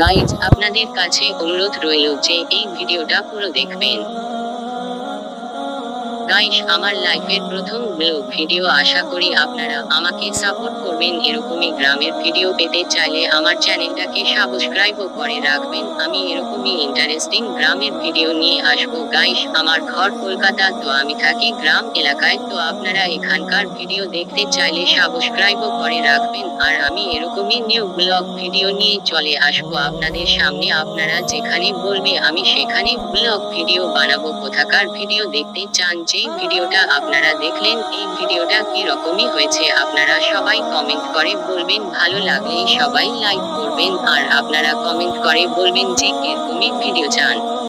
Guys আপনাদের কাছে অনুরোধ রইল যে এই ভিডিওটা পুরো দেখবেন। গাইস আমার লাইফের প্রথম ব্লগ ভিডিও আশা করি আপনারা আমাকে সাপোর্ট করবেন। এরকমই গ্রামের ভিডিও পেতে চাইলে আমার চ্যানেলটাকে সাবস্ক্রাইবও করে রাখবেন। আমি এরকমই ইন্টারেস্টিং গ্রামের ভিডিও নিয়ে আসব। গাইস আমার ঘর কলকাতা, তো আমি থাকি গ্রাম এলাকায়। তো আপনারা এখানকার ভিডিও দেখতে চাইলে সাবস্ক্রাইবও করে রাখবেন। আর আমি এরকমই নিউ ব্লগ ভিডিও নিয়ে চলে আসব আপনাদের সামনে। আপনারা যেখানে বলবে, আমি সেখানে ব্লগ ভিডিও বানাবো। কোথাকার ভিডিও দেখতে চান যেই ভিডিওটা আপনারা দেখলেন, এই ভিডিওটা কি রকমই হয়েছে আপনারা সবাই কমেন্ট করে বলবেন, ভালো লাগলে সবাই লাইক করবেন, আর আপনারা কমেন্ট করে বলবেন যে এরকমই ভিডিও চান।